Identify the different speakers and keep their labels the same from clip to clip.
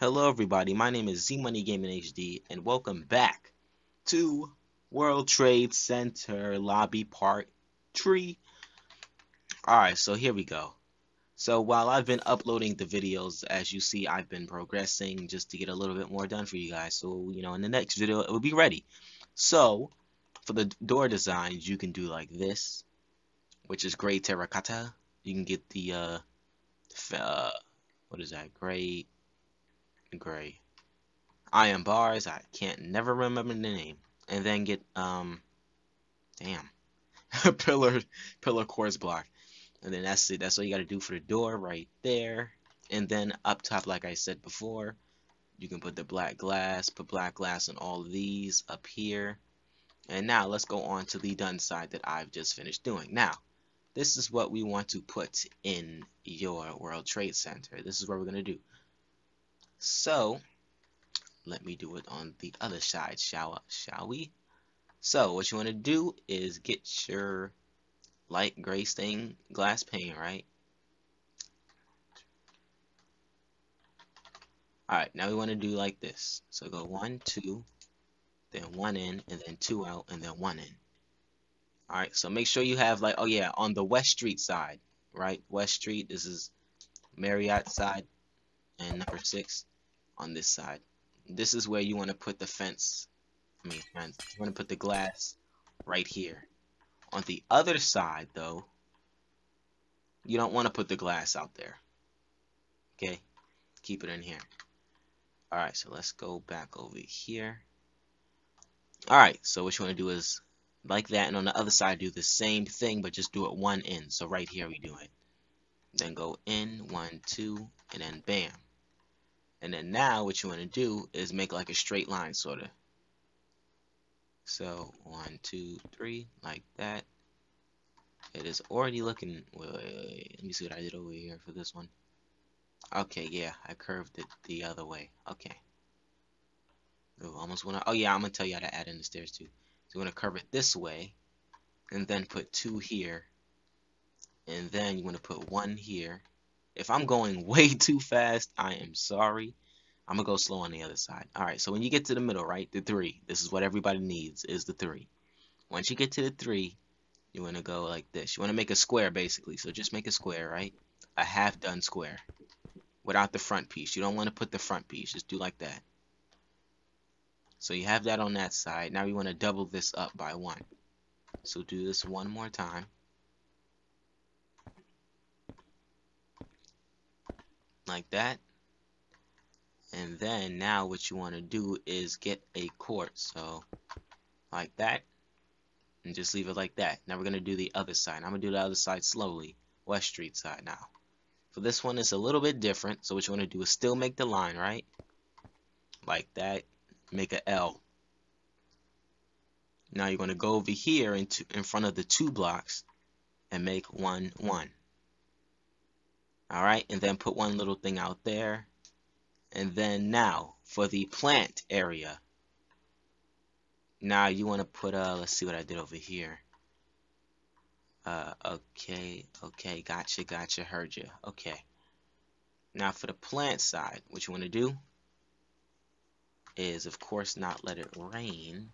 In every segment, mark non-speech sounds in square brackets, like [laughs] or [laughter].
Speaker 1: Hello everybody, my name is Zmoney Gaming HD and welcome back to World Trade Center Lobby Part 3. Alright, so here we go. So while I've been uploading the videos, as you see, I've been progressing just to get a little bit more done for you guys. So, you know, in the next video, it will be ready. So, for the door designs, you can do like this, which is gray terracotta. You can get the, uh, uh what is that, gray gray. Iron bars, I can't never remember the name. And then get um damn. [laughs] pillar pillar quartz block. And then that's it. That's all you gotta do for the door right there. And then up top, like I said before, you can put the black glass, put black glass on all of these up here. And now let's go on to the done side that I've just finished doing. Now, this is what we want to put in your World Trade Center. This is what we're going to do. So, let me do it on the other side, shall, shall we? So, what you want to do is get your light gray stained glass pane, right? Alright, now we want to do like this. So go one, two, then one in, and then two out, and then one in. Alright, so make sure you have like, oh yeah, on the West Street side, right? West Street, this is Marriott side, and number six on this side. This is where you want to put the fence. I mean, fence. You want to put the glass right here. On the other side, though, you don't want to put the glass out there. Okay? Keep it in here. Alright, so let's go back over here. Alright, so what you want to do is like that, and on the other side do the same thing, but just do it one in. So right here we do it. Then go in, one, two, and then bam. And then now what you want to do is make like a straight line sort of. So one, two, three, like that. It is already looking, wait, wait, wait, let me see what I did over here for this one. Okay, yeah, I curved it the other way. Okay. Ooh, almost wanna, oh yeah, I'm gonna tell you how to add in the stairs too. So you wanna curve it this way, and then put two here, and then you wanna put one here, if I'm going [laughs] way too fast, I am sorry. I'm gonna go slow on the other side. All right, so when you get to the middle, right, the three, this is what everybody needs, is the three. Once you get to the three, you wanna go like this. You wanna make a square, basically. So just make a square, right? A half done square without the front piece. You don't wanna put the front piece. Just do like that. So you have that on that side. Now you wanna double this up by one. So do this one more time. Like that. And then now what you want to do is get a quartz so like that. And just leave it like that. Now we're gonna do the other side. I'm gonna do the other side slowly. West Street side now. For this one it's a little bit different. So what you want to do is still make the line right? Like that. Make a L. Now you're going to go over here into in front of the two blocks and make one one all right and then put one little thing out there. And then now for the plant area. Now you want to put a let's see what I did over here. Uh okay okay gotcha gotcha heard you okay. Now for the plant side what you want to do is of course not let it rain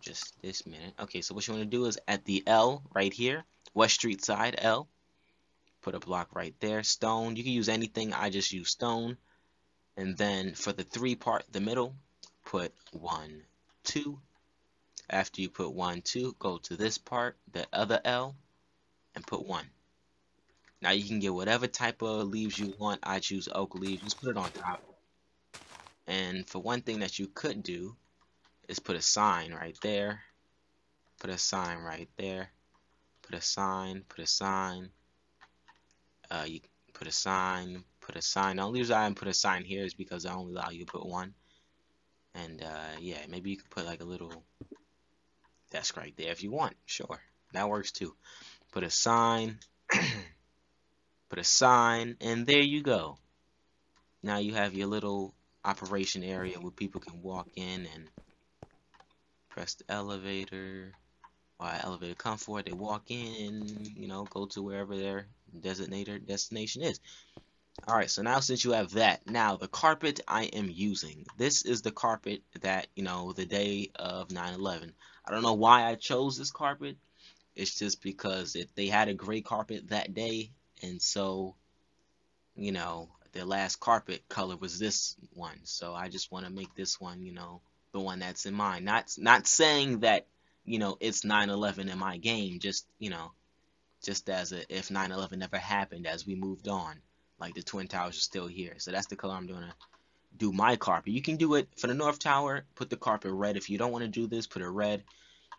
Speaker 1: just this minute. Okay so what you want to do is at the L right here West Street side L put a block right there. Stone you can use anything. I just use stone. And then for the three part the middle put one two. After you put one two go to this part the other L and put one. Now you can get whatever type of leaves you want. I choose oak leaves. Just put it on top. And for one thing that you could do is put a sign right there. Put a sign right there. Put a sign put a sign uh, you put a sign, put a sign. The only reason I put a sign here is because I only allow you to put one. And uh, yeah, maybe you could put like a little desk right there if you want. Sure, that works too. Put a sign, [clears throat] put a sign, and there you go. Now you have your little operation area where people can walk in and press the elevator. or elevator come forward, they walk in, you know, go to wherever their designated destination is. Alright, so now since you have that, now the carpet I am using. This is the carpet that, you know, the day of 9-11. I don't know why I chose this carpet. It's just because it, they had a gray carpet that day, and so, you know, their last carpet color was this one. So I just want to make this one, you know, the one that's in mind. Not not saying that, you know, it's 9/11 in my game, just, you know, just as a, if 9/11 never happened as we moved on, like the twin towers are still here. So that's the color I'm to do my carpet. You can do it for the north tower, put the carpet red. If you don't want to do this, put it red.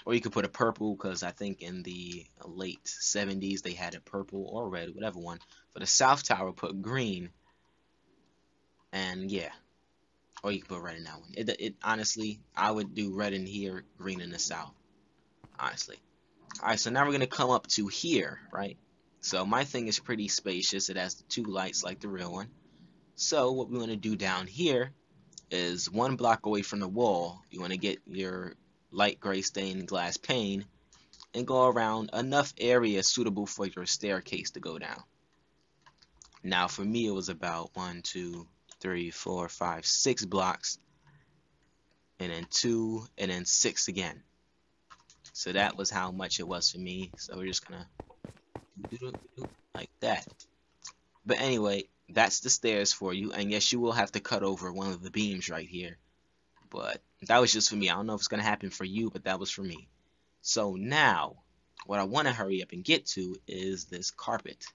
Speaker 1: Or you could put a purple because I think in the late 70s they had a purple or red, whatever one. For the south tower, put green and yeah, or you can put red in that one. It, it honestly, I would do red in here, green in the south. Honestly. Alright, so now we're gonna come up to here, right? So my thing is pretty spacious. It has the two lights like the real one. So what we want to do down here is one block away from the wall. You want to get your light gray stained glass pane and go around enough area suitable for your staircase to go down. Now for me it was about one, two, three, four, five, six blocks, and then two, and then six again. So that was how much it was for me. So we're just gonna do like that. But anyway, that's the stairs for you. And yes, you will have to cut over one of the beams right here. But that was just for me. I don't know if it's gonna happen for you, but that was for me. So now, what I want to hurry up and get to is this carpet.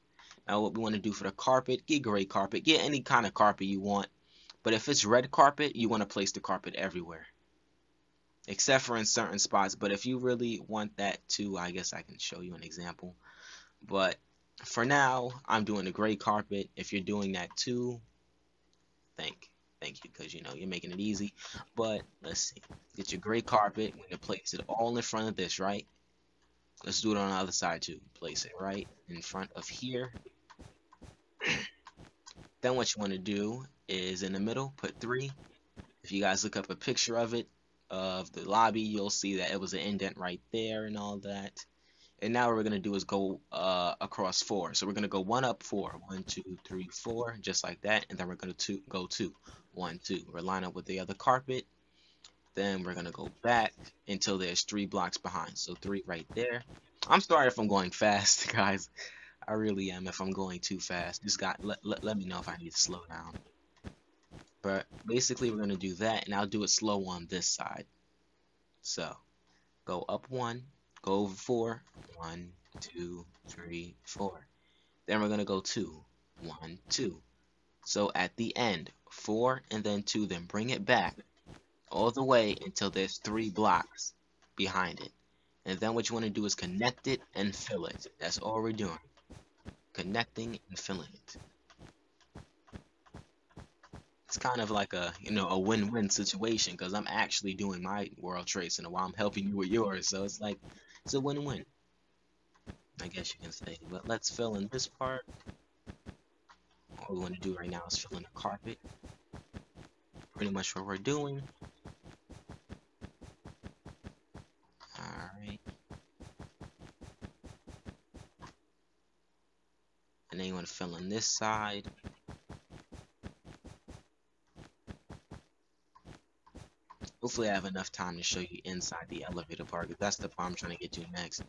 Speaker 1: Now what we want to do for the carpet, get gray carpet, get any kind of carpet you want. But if it's red carpet, you want to place the carpet everywhere. Except for in certain spots. But if you really want that too, I guess I can show you an example. But for now, I'm doing the gray carpet. If you're doing that too, thank thank you because you know you're making it easy. But let's see. Get your gray carpet. We're gonna place it all in front of this, right? Let's do it on the other side too. Place it right in front of here. then what you want to do is in the middle, put three. If you guys look up a picture of it, of the lobby, you'll see that it was an indent right there and all that. And now what we're going to do is go uh, across four. So we're going to go one up four. One, two, three, four, just like that. And then we're going to go two. One, two. We're line up with the other carpet. Then we're going to go back until there's three blocks behind. So three right there. I'm sorry if I'm going fast, [laughs] guys. I really am if I'm going too fast. Just got let, let, let me know if I need to slow down. But basically we're going to do that and I'll do it slow on this side. So go up one, go over four, one, two, three, four. Then we're going to go two, one, two. So at the end, four and then two, then bring it back all the way until there's three blocks behind it. And then what you want to do is connect it and fill it. That's all we're doing connecting and filling it. It's kind of like a you know a win-win situation because I'm actually doing my World tracing while I'm helping you with yours, so it's like it's a win-win. I guess you can say. But let's fill in this part. All we want to do right now is fill in the carpet. Pretty much what we're doing. Alright. and then you want to fill in this side hopefully I have enough time to show you inside the elevator because that's the part I'm trying to get to next.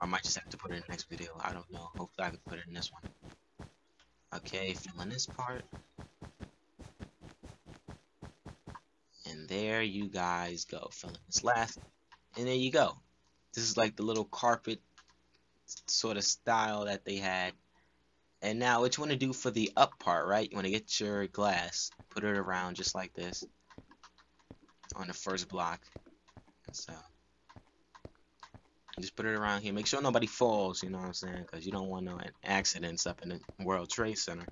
Speaker 1: I might just have to put it in the next video. I don't know. Hopefully I can put it in this one. Okay fill in this part. And there you guys go fill in this last. And there you go. This is like the little carpet sort of style that they had. And now what you want to do for the up part, right? You want to get your glass, put it around just like this on the first block. So just put it around here. Make sure nobody falls, you know what I'm saying? Because you don't want no accidents up in the World Trade Center.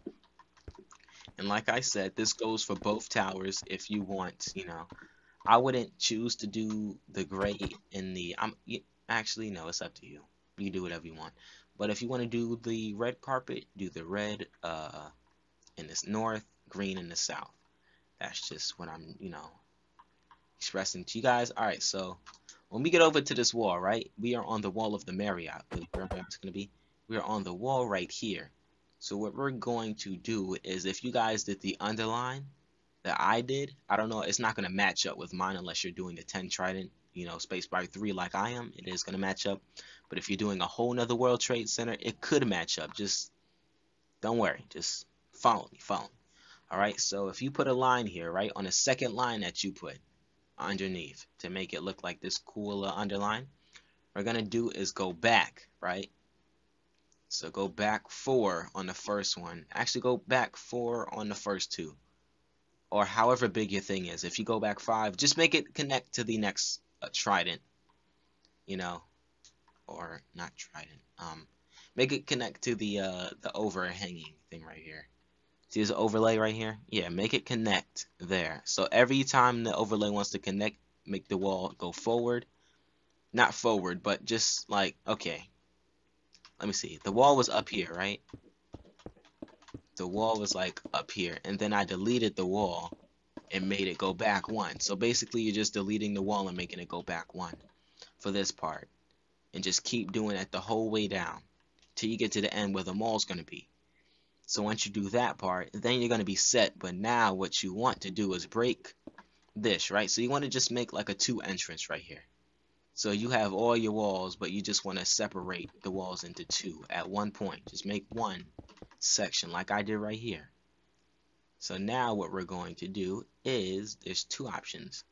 Speaker 1: And like I said, this goes for both towers if you want, you know. I wouldn't choose to do the gray in the... I'm Actually, no, it's up to you you do whatever you want. But if you want to do the red carpet, do the red uh, in the north, green in the south. That's just what I'm, you know, expressing to you guys. All right, so when we get over to this wall, right, we are on the wall of the Marriott. Where it's going to be. we're on the wall right here. So what we're going to do is if you guys did the underline that I did, I don't know, it's not going to match up with mine unless you're doing the 10 trident, you know, spacebar 3 like I am. It is going to match up. But if you're doing a whole nother World Trade Center, it could match up. Just don't worry. Just follow me, follow me. All right, so if you put a line here, right, on the second line that you put underneath to make it look like this cool uh, underline, we're going to do is go back, right? So go back four on the first one. Actually, go back four on the first two. Or however big your thing is. If you go back five, just make it connect to the next uh, trident. You know, or not trident. Um, make it connect to the uh, the overhanging thing right here. See this overlay right here? Yeah, make it connect there. So every time the overlay wants to connect, make the wall go forward. Not forward, but just like, okay. Let me see. The wall was up here, right? The wall was like up here. And then I deleted the wall and made it go back one. So basically you're just deleting the wall and making it go back one for this part. And just keep doing it the whole way down till you get to the end where the mall's going to be. So once you do that part, then you're going to be set. But now what you want to do is break this, right? So you want to just make like a two entrance right here. So you have all your walls, but you just want to separate the walls into two at one point. Just make one section like I did right here. So now what we're going to do is there's two options.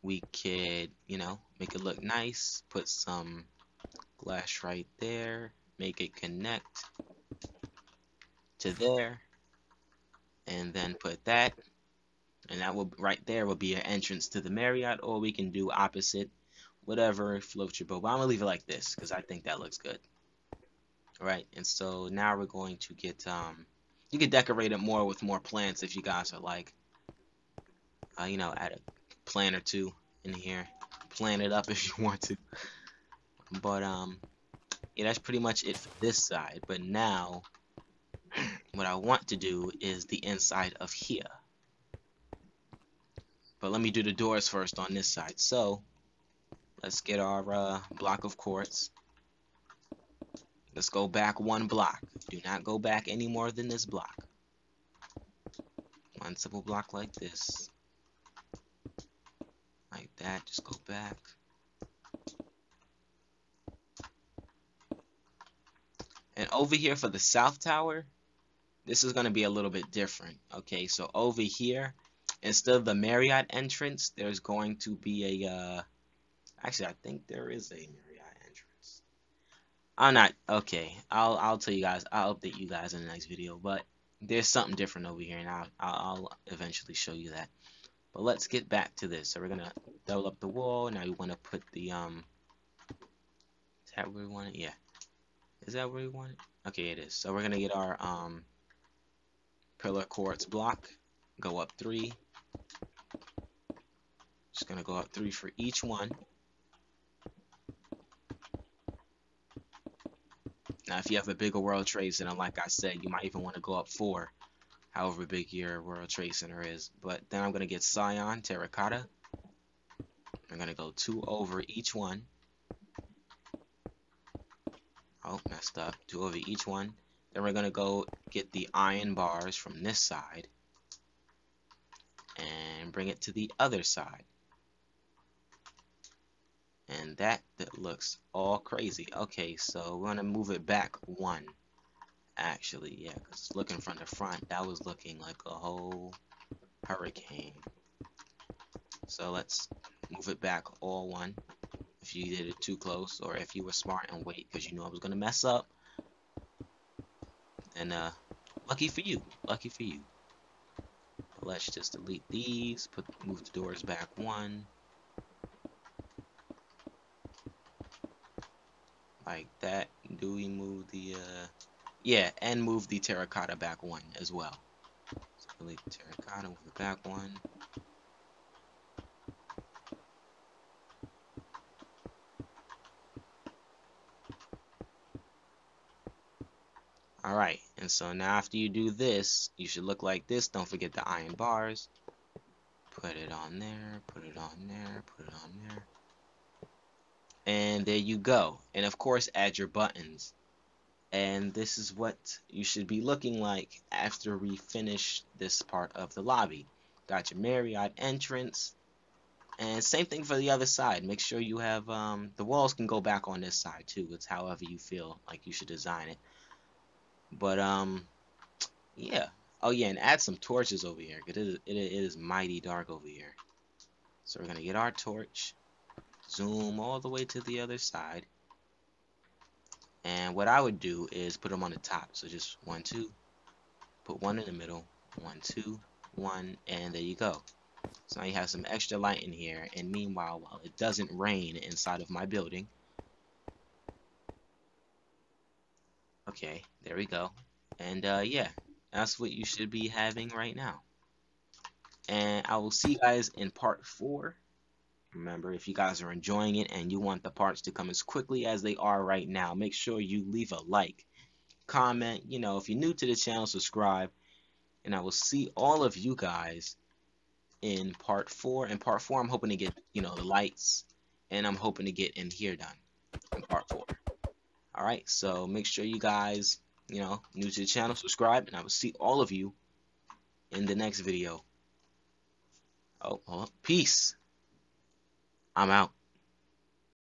Speaker 1: We could, you know, make it look nice, put some glass right there, make it connect to there and then put that. And that will right there will be an entrance to the Marriott or we can do opposite. Whatever floats your boat. But I'm gonna leave it like this because I think that looks good. Right and so now we're going to get um you can decorate it more with more plants if you guys are like uh, you know add a plant or two in here plant it up [laughs] if you want to but um yeah that's pretty much it for this side but now [clears throat] what I want to do is the inside of here. But let me do the doors first on this side. So, let's get our uh, block of quartz. Let's go back one block. Do not go back any more than this block. One simple block like this. Like that, just go back. And over here for the south tower, this is going to be a little bit different. Okay, so over here, instead of the Marriott entrance, there's going to be a, uh, actually, I think there is a. I'm not, okay, I'll, I'll tell you guys, I'll update you guys in the next video, but there's something different over here, and I'll, I'll eventually show you that. But let's get back to this. So we're to double up the wall. Now we want to put the, um, is that where we want it? Yeah. Is that where we want it? Okay, it is. So we're to get our, um, pillar quartz block go up three just gonna go up three for each one now if you have a bigger world trade center like I said you might even want to go up four however big your world trade center is. But then I'm gonna get cyan terracotta. I'm gonna go two over each one. Oh messed up. Two over each one. Then we're going to go get the iron bars from this side and bring it to the other side. And that, that looks all crazy. Okay, so we're to move it back one. Actually, yeah, because looking from the front, that was looking like a whole hurricane. So let's move it back all one if you did it too close or if you were smart and wait because you knew I was to mess up and uh, lucky for you, lucky for you. Let's just delete these, put move the doors back one. Like that. Do we move the uh yeah, and move the terracotta back one as well. So delete the terracotta, move it back one. Alright, and so now after you do this, you should look like this. Don't forget the iron bars. Put it on there, put it on there, put it on there. And there you go. And of course, add your buttons. and this is what you should be looking like after we finish this part of the lobby. Got your Marriott entrance, and same thing for the other side. Make sure you have um, the walls can go back on this side too. It's however you feel like you should design it. But um, yeah. Oh yeah, and add some torches over here. It is it is mighty dark over here. So we're gonna get our torch, zoom all the way to the other side. And what I would do is put them on the top. So just one, two, put one in the middle, one, two, one, and there you go. So now you have some extra light in here. And meanwhile, while it doesn't rain inside of my building, okay, there we go. And uh, yeah, that's what you should be having right now. And I will see you guys in part four. Remember, if you guys are enjoying it and you want the parts to come as quickly as they are right now, make sure you leave a like, comment. You know, if you're new to the channel, subscribe. And I will see all of you guys in part four. In part four, I'm hoping to get, you know, the lights. And I'm hoping to get in here done in part four. Alright, so make sure you guys, you know, new to the channel, subscribe. And I will see all of you in the next video. Oh, oh peace. I'm out.